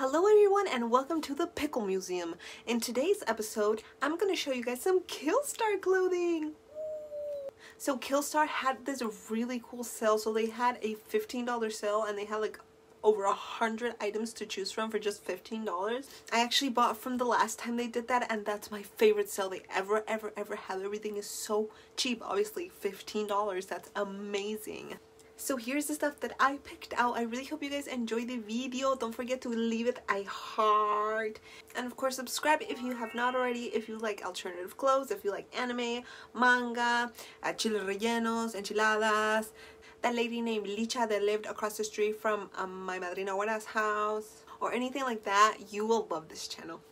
Hello everyone and welcome to the Pickle Museum. In today's episode, I'm going to show you guys some Killstar clothing. So Killstar had this really cool sale. So they had a $15 sale and they had like over a hundred items to choose from for just $15. I actually bought from the last time they did that and that's my favorite sale they ever ever ever have. Everything is so cheap. Obviously $15. That's amazing. So here's the stuff that I picked out. I really hope you guys enjoy the video. Don't forget to leave it a heart. And of course subscribe if you have not already. If you like alternative clothes, if you like anime, manga, uh, chile rellenos, enchiladas. That lady named Licha that lived across the street from um, my madrina Juana's house. Or anything like that. You will love this channel.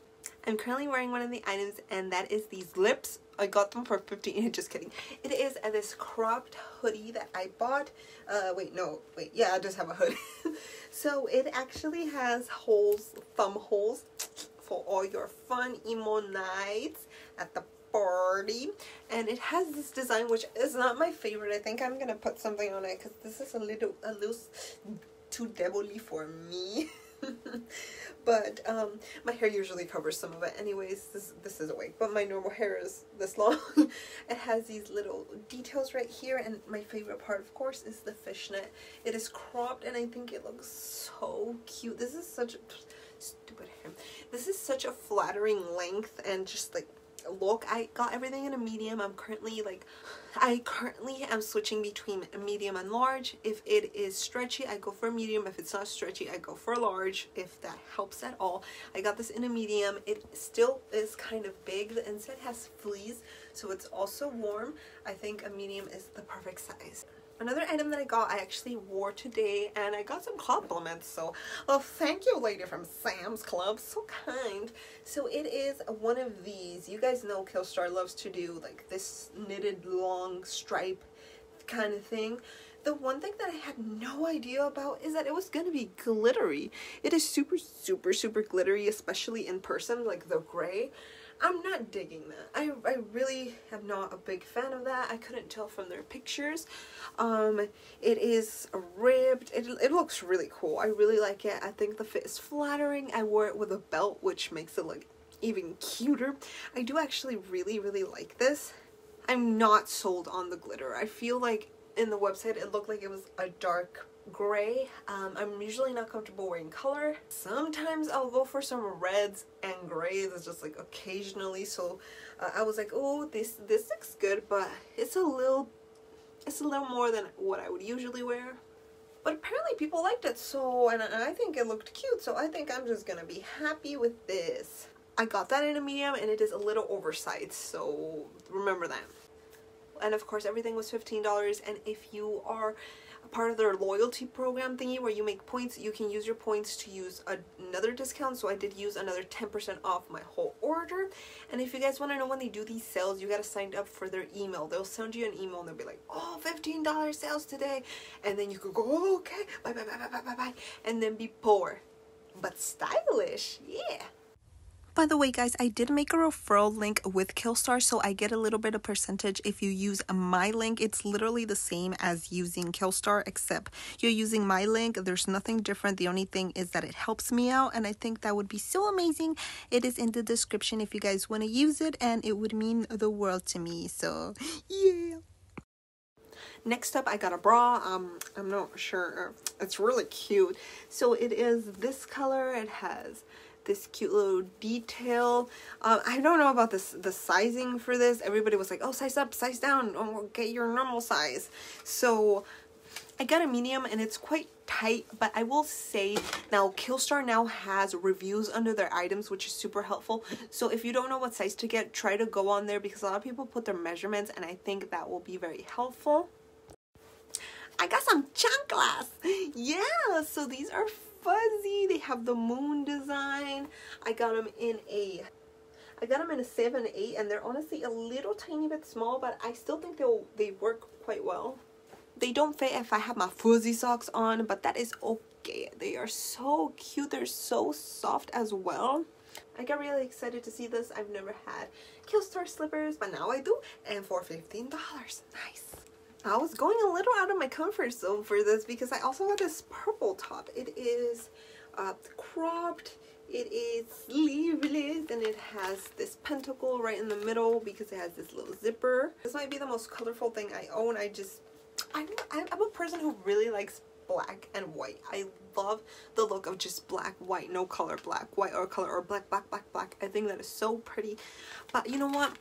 I'm currently wearing one of the items and that is these lips. I got them for 15 just kidding. It is uh, this cropped hoodie that I bought. Uh, wait, no, wait, yeah, I just have a hood. so it actually has holes, thumb holes for all your fun emo nights at the party and it has this design which is not my favorite i think i'm gonna put something on it because this is a little a little too devilly for me but um, my hair usually covers some of it anyways. This this is a wig but my normal hair is this long. It has these little details right here and my favorite part of course is the fishnet. It is cropped and I think it looks so cute. This is such a stupid hair. This is such a flattering length and just like look I got everything in a medium. I'm currently like I currently am switching between medium and large. If it is stretchy I go for medium. If it's not stretchy I go for large if that helps at all. I got this in a medium. It still is kind of big. The inside has fleas so it's also warm. I think a medium is the perfect size Another item that I got I actually wore today and I got some compliments so thank you lady from Sam's Club so kind. So it is one of these you guys know Killstar loves to do like this knitted long stripe kind of thing. The one thing that I had no idea about is that it was gonna be glittery. It is super super super glittery especially in person like the gray I'm not digging that. I, I really am not a big fan of that. I couldn't tell from their pictures. Um, it is ribbed. It, it looks really cool. I really like it. I think the fit is flattering. I wore it with a belt, which makes it look even cuter. I do actually really, really like this. I'm not sold on the glitter. I feel like in the website it looked like it was a dark gray. Um, I'm usually not comfortable wearing color. Sometimes I'll go for some reds and grays It's just like occasionally. So uh, I was like, oh, this, this looks good, but it's a little, it's a little more than what I would usually wear. But apparently people liked it, so, and I think it looked cute, so I think I'm just gonna be happy with this. I got that in a medium and it is a little oversized, so remember that. And of course everything was $15 and if you are a part of their loyalty program thingy where you make points you can use your points to use another discount. So I did use another 10% off my whole order. And if you guys want to know when they do these sales you got to sign up for their email. They'll send you an email and they'll be like oh $15 sales today. And then you could go oh, okay bye bye bye bye bye bye. And then be poor but stylish yeah by the way, guys, I did make a referral link with Killstar, so I get a little bit of percentage if you use my link. It's literally the same as using Killstar, except you're using my link. There's nothing different. The only thing is that it helps me out, and I think that would be so amazing. It is in the description if you guys want to use it, and it would mean the world to me. So, yeah. Next up, I got a bra. Um, I'm not sure. It's really cute. So it is this color. It has this cute little detail. Um, I don't know about this the sizing for this. Everybody was like, oh, size up, size down, oh, get your normal size. So I got a medium and it's quite tight, but I will say now Killstar now has reviews under their items, which is super helpful. So if you don't know what size to get, try to go on there because a lot of people put their measurements and I think that will be very helpful. I got some chanclas. Yeah, so these are fuzzy. They have the moon design. I got them in a I got them in a 7, 8, and they're honestly a little tiny bit small, but I still think they'll they work quite well. They don't fit if I have my fuzzy socks on, but that is okay. They are so cute. They're so soft as well. I got really excited to see this. I've never had Killstar slippers, but now I do. And for $15. Nice. I was going a little out of my comfort zone for this because I also got this purple top. It is uh, cropped it is sleeveless and it has this pentacle right in the middle because it has this little zipper. This might be the most colorful thing I own. I just, I'm, I'm a person who really likes black and white. I love the look of just black, white, no color, black, white, or color, or black, black, black, black. I think that is so pretty. But you know what?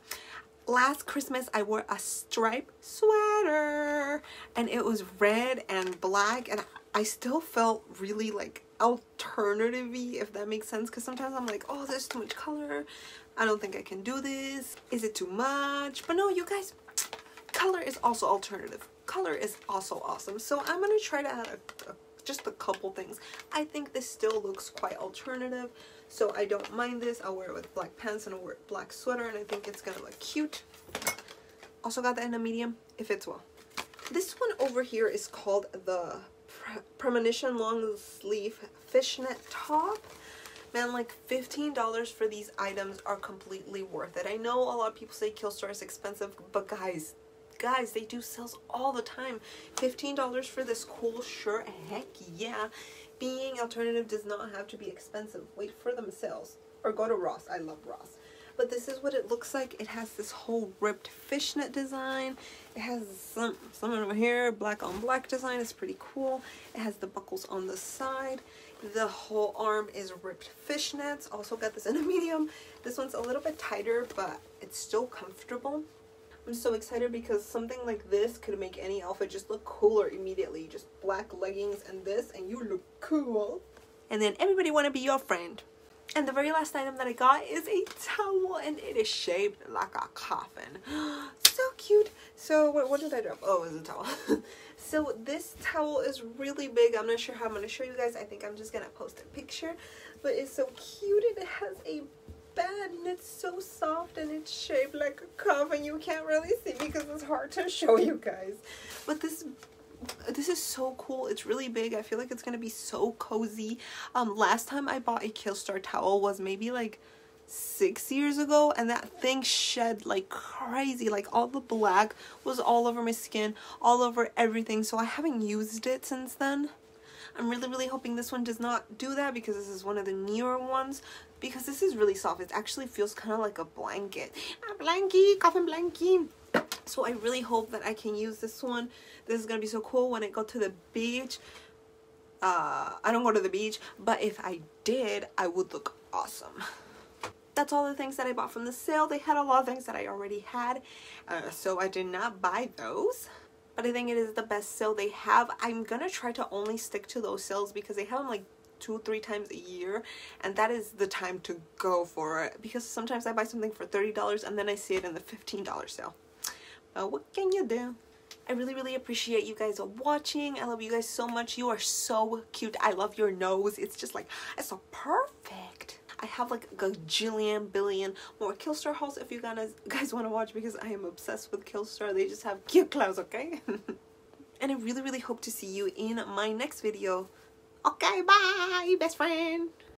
Last Christmas, I wore a stripe sweater and it was red and black and I still felt really like alternative if that makes sense because sometimes I'm like oh there's too much color. I don't think I can do this. Is it too much? But no you guys color is also alternative. Color is also awesome. So I'm gonna try to add a, a, just a couple things. I think this still looks quite alternative so I don't mind this. I'll wear it with black pants and a black sweater and I think it's gonna look cute. Also got that in a medium it fits well. This one over here is called the premonition long sleeve fishnet top. Man like $15 for these items are completely worth it. I know a lot of people say killstar is expensive but guys guys they do sales all the time. $15 for this cool shirt? Heck yeah. Being alternative does not have to be expensive. Wait for them sales or go to ross. I love ross but this is what it looks like. It has this whole ripped fishnet design. It has some, some over here, black on black design. It's pretty cool. It has the buckles on the side. The whole arm is ripped fishnets. Also got this in a medium. This one's a little bit tighter, but it's still comfortable. I'm so excited because something like this could make any outfit just look cooler immediately. Just black leggings and this and you look cool. And then everybody want to be your friend. And the very last item that I got is a towel and it is shaped like a coffin. so cute. So what, what did I drop? Oh, it was a towel. so this towel is really big. I'm not sure how I'm going to show you guys. I think I'm just going to post a picture. But it's so cute and it has a bed and it's so soft and it's shaped like a coffin. You can't really see because it's hard to show you guys. But this this is so cool. It's really big. I feel like it's gonna be so cozy. Um last time i bought a killstar towel was maybe like six years ago and that thing shed like crazy. Like all the black was all over my skin all over everything so i haven't used it since then. I'm really really hoping this one does not do that because this is one of the newer ones because this is really soft. It actually feels kind of like a blanket. A blankie coffin blankie so I really hope that I can use this one. This is gonna be so cool when I go to the beach. Uh, I don't go to the beach but if I did I would look awesome. That's all the things that I bought from the sale. They had a lot of things that I already had uh, so I did not buy those. But I think it is the best sale they have. I'm gonna try to only stick to those sales because they have them like two three times a year and that is the time to go for it because sometimes I buy something for $30 and then I see it in the $15 sale uh, what can you do? I really, really appreciate you guys watching. I love you guys so much. You are so cute. I love your nose. It's just like, it's so perfect. I have like a gajillion billion more Killstar hauls if you guys, guys want to watch because I am obsessed with Killstar. They just have cute clothes, okay? and I really, really hope to see you in my next video. Okay, bye, best friend.